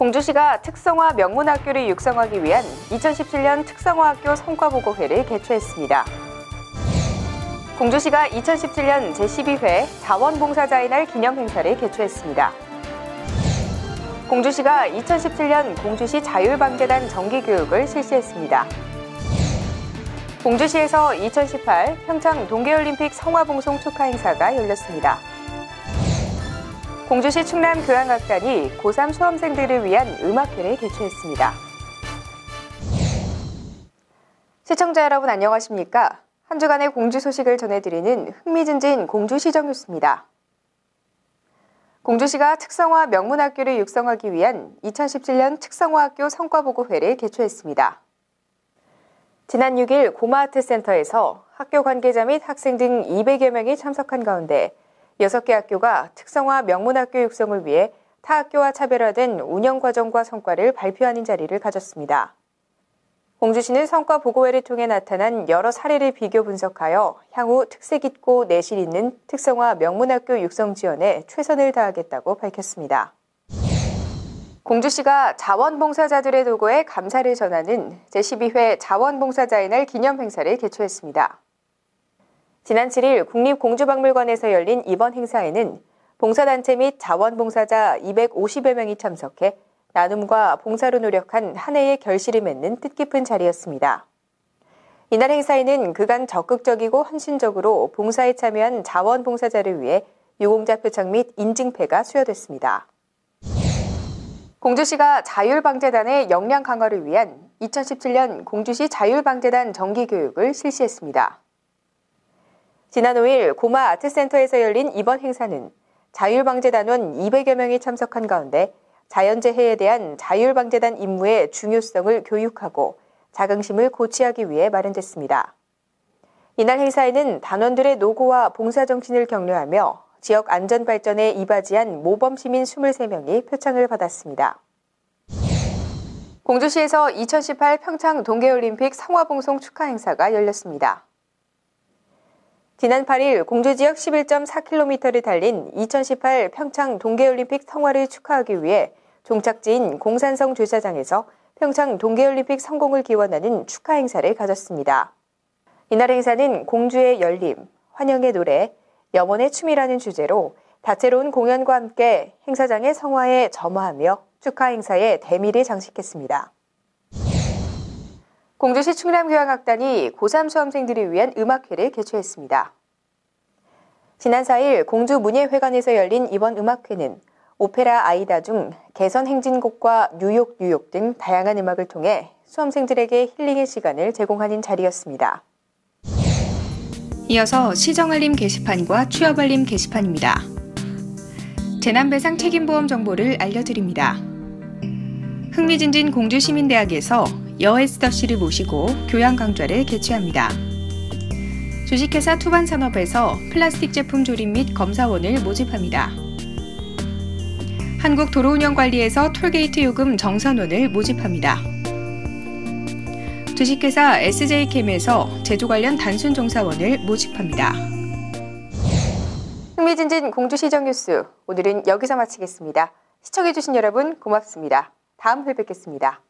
공주시가 특성화 명문학교를 육성하기 위한 2017년 특성화학교 성과보고회를 개최했습니다. 공주시가 2017년 제12회 자원봉사자의 날 기념행사를 개최했습니다. 공주시가 2017년 공주시 자율방재단 정기교육을 실시했습니다. 공주시에서 2018 평창 동계올림픽 성화봉송 축하 행사가 열렸습니다. 공주시 충남 교향악단이 고3 수험생들을 위한 음악회를 개최했습니다. 시청자 여러분 안녕하십니까? 한 주간의 공주 소식을 전해드리는 흥미진진 공주시정 뉴스입니다. 공주시가 특성화 명문학교를 육성하기 위한 2017년 특성화학교 성과보고회를 개최했습니다. 지난 6일 고마아트센터에서 학교 관계자 및 학생 등 200여 명이 참석한 가운데 6개 학교가 특성화 명문학교 육성을 위해 타 학교와 차별화된 운영 과정과 성과를 발표하는 자리를 가졌습니다. 공주시는 성과 보고회를 통해 나타난 여러 사례를 비교 분석하여 향후 특색 있고 내실 있는 특성화 명문학교 육성 지원에 최선을 다하겠다고 밝혔습니다. 공주시가 자원봉사자들의 도구에 감사를 전하는 제12회 자원봉사자의 날 기념 행사를 개최했습니다. 지난 7일 국립공주박물관에서 열린 이번 행사에는 봉사단체 및 자원봉사자 250여 명이 참석해 나눔과 봉사로 노력한 한 해의 결실을 맺는 뜻깊은 자리였습니다. 이날 행사에는 그간 적극적이고 헌신적으로 봉사에 참여한 자원봉사자를 위해 유공자 표창 및 인증패가 수여됐습니다. 공주시가 자율방재단의 역량 강화를 위한 2017년 공주시 자율방재단 정기교육을 실시했습니다. 지난 5일 고마 아트센터에서 열린 이번 행사는 자율방재단원 200여 명이 참석한 가운데 자연재해에 대한 자율방재단 임무의 중요성을 교육하고 자긍심을 고취하기 위해 마련됐습니다. 이날 행사에는 단원들의 노고와 봉사정신을 격려하며 지역 안전발전에 이바지한 모범 시민 23명이 표창을 받았습니다. 공주시에서 2018 평창 동계올림픽 성화봉송 축하 행사가 열렸습니다. 지난 8일 공주 지역 11.4km를 달린 2018 평창 동계올림픽 성화를 축하하기 위해 종착지인 공산성 주차장에서 평창 동계올림픽 성공을 기원하는 축하 행사를 가졌습니다. 이날 행사는 공주의 열림, 환영의 노래, 영원의 춤이라는 주제로 다채로운 공연과 함께 행사장의 성화에 점화하며 축하 행사에 대미를 장식했습니다. 공주시 충남교향악단이 고3 수험생들을 위한 음악회를 개최했습니다. 지난 4일 공주 문예회관에서 열린 이번 음악회는 오페라 아이다 중 개선 행진곡과 뉴욕 뉴욕 등 다양한 음악을 통해 수험생들에게 힐링의 시간을 제공하는 자리였습니다. 이어서 시정 알림 게시판과 취업 알림 게시판입니다. 재난배상 책임보험 정보를 알려드립니다. 흥미진진 공주시민대학에서 여에스더 씨를 모시고 교양 강좌를 개최합니다. 주식회사 투반산업에서 플라스틱 제품 조립 및 검사원을 모집합니다. 한국도로운영관리에서 톨게이트 요금 정산원을 모집합니다. 주식회사 SJ캠에서 제조 관련 단순 종사원을 모집합니다. 흥미진진 공주시정 뉴스 오늘은 여기서 마치겠습니다. 시청해주신 여러분 고맙습니다. 다음 회 뵙겠습니다.